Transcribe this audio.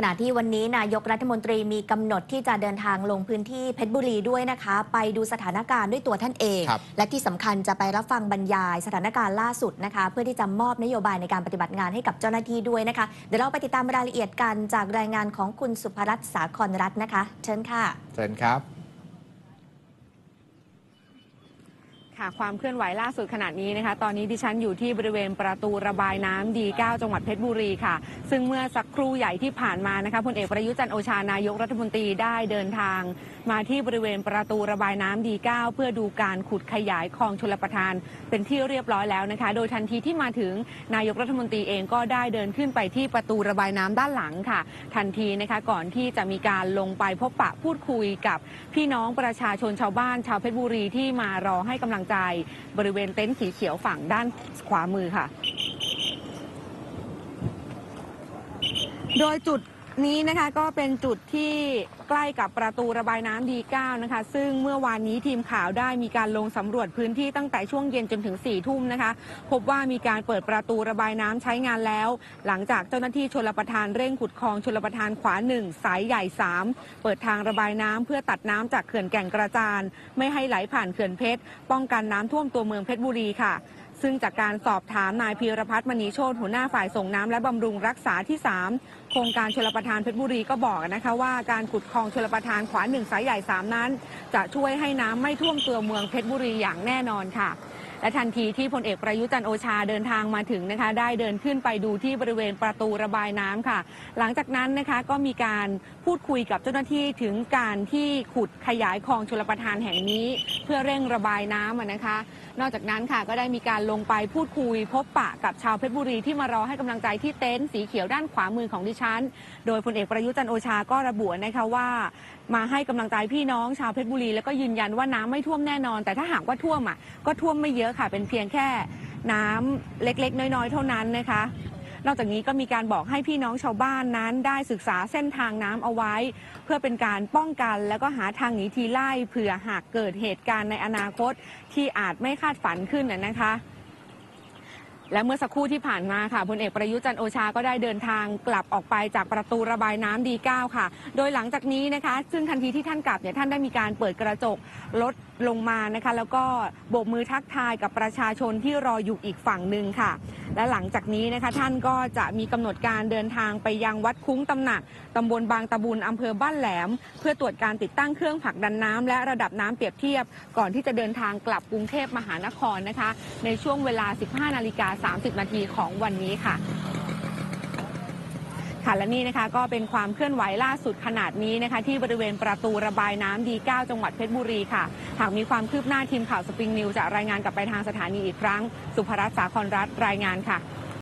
ขณะที่วันนี้นายกรัฐมนตรีมีกำหนดที่จะเดินทางลงพื้นที่เพชรบุรีด้วยนะคะ ไปดูสถานการณ์ด้วยตัวท่านเองครับและที่สำคัญจะไปรับฟังบรรยายสถานการณ์ล่าสุดนะคะ เพื่อที่จะมอบนโยบายในการปฏิบัติงานให้กับเจ้าหน้าที่ด้วยนะคะ เดี๋ยวเราไปติดตามรายละเอียดกันจากรายงานของคุณสุภรัตน์สาครรัตน์นะคะ เชิญค่ะ เชิญครับ ค่ะความเคลื่อนไหวล่าสุดขณะนี้นะคะ ตอนนี้ดิฉันอยู่ที่บริเวณประตูระบายน้ำดี9จังหวัดเพชรบุรีค่ะ ซึ่งเมื่อสักครู่ใหญ่ที่ผ่านมานะคะพลเอกประยุจันโอชานายกรัฐมนตรีได้เดินทาง มาที่บริเวณประตูระบายน้ำดี9เพื่อดูการขุดขยายคลองชลประทาน เป็นที่เรียบร้อยแล้วนะคะ โดยทันทีที่มาถึงนายกรัฐมนตรีเองก็ได้เดินขึ้นไปที่ประตูระบายน้ำด้านหลังค่ะ ทันทีนะคะก่อนที่จะมีการลงไปพบปะพูดคุยกับพี่น้องประชาชนชาวบ้านชาวเพชรบุรีที่มารอให้กำลังใจ บริเวณเต็นท์สีเขียวฝั่งด้านขวามือค่ะ โดยจุดนี้นะคะก็เป็นจุดที่ ใกล้กับประตูระบายน้ำดี9นะคะ ซึ่งเมื่อวานนี้ทีมข่าวได้มีการลงสำรวจพื้นที่ตั้งแต่ช่วงเย็นจนถึง4ี่ทุ่มนะคะ พบว่ามีการเปิดประตูระบายน้ำใช้งานแล้ว หลังจากเจ้าหน้าที่ชลประทานเร่งขุดคลองชลประทานขวา 1 สายใหญ่ 3 เปิดทางระบายน้ำเพื่อตัดน้ำจากเขื่อนแก่งกระจาน ไม่ให้ไหลผ่านเขื่อนเพชร ป้องกันน้ำท่วมตัวเมืองเพชรบุรีค่ะ ซึ่งจากการสอบถามนายพีรพัฒน์มณีโชติหัวหน้าฝ่ายส่งน้ำและบำรุงรักษาที่ 3 โครงการชลประทานเพชรบุรีก็บอกนะคะว่าการขุดคลองชลประทานขวาหนึ่งสายใหญ่ 3 นั้น จะช่วยให้น้ำไม่ท่วมตัวเมืองเพชรบุรีอย่างแน่นอนค่ะ และทันทีที่พลเอกประยุทธ์จันโอชาเดินทางมาถึงนะคะ ได้เดินขึ้นไปดูที่บริเวณประตูระบายน้ำค่ะ หลังจากนั้นนะคะก็มีการพูดคุยกับเจ้าหน้าที่ถึงการที่ขุดขยายคลองชลประทานแห่งนี้ เพื่อเร่งระบายน้ำนะคะ นอกจากนั้นค่ะก็ได้มีการลงไปพูดคุย พบปะกับชาวเพชรบุรีที่มารอให้กำลังใจที่เต็นท์สีเขียวด้านขวามือของดิฉัน โดยพลเอกประยุทธ์จันโอชาก็ระบุนะคะว่ามาให้กำลังใจพี่น้องชาวเพชรบุรีแล้วก็ยืนยันว่าน้ำไม่ท่วมแน่นอน แต่ถ้าหากว่าท่วมอะก็ท่วมไม่เยอะค่ะ เป็นเพียงแค่น้ำเล็กๆ น้อยๆ เท่านั้นนะคะ นอกจากนี้ก็มีการบอกให้พี่น้องชาวบ้านนั้นได้ศึกษาเส้นทางน้ำเอาไว้ เพื่อเป็นการป้องกันแล้วก็หาทางหนีทีไล่เผื่อหากเกิดเหตุการณ์ในอนาคตที่อาจไม่คาดฝันขึ้นนะนะคะ และเมื่อสักครู่ที่ผ่านมาค่ะพลเอกประยุจันโอชาก็ได้เดินทางกลับออกไปจากประตูระบายน้ำดี9ค่ะ โดยหลังจากนี้นะคะ ซึ่งทันทีที่ท่านกลับเนี่ยท่านได้มีการเปิดกระจกรถลงมานะคะ แล้วก็โบกมือทักทายกับประชาชนที่รออยู่อีกฝั่งหนึ่งค่ะ และหลังจากนี้นะคะท่านก็จะมีกำหนดการเดินทางไปยังวัดคุ้งตำหนักตำบลบางตะบุญอำเภอบ้านแหลม เพื่อตรวจการติดตั้งเครื่องผลักดันน้ำและระดับน้ำเปรียบเทียบ ก่อนที่จะเดินทางกลับกรุงเทพมหานครนะคะ ในช่วงเวลา 15นาฬิกา30 นาทีของวันนี้ค่ะค่ะและนี่นะคะก็เป็นความเคลื่อนไหวล่าสุดขนาดนี้นะคะ ที่บริเวณประตูระบายน้ำดีเก้าจังหวัดเพชรบุรีค่ะ หากมีความคืบหน้าทีมข่าวสปริงนิวจะรายงานกลับไปทางสถานีอีกครั้ง สุภรัตน์สาครรัฐรายงานค่ะ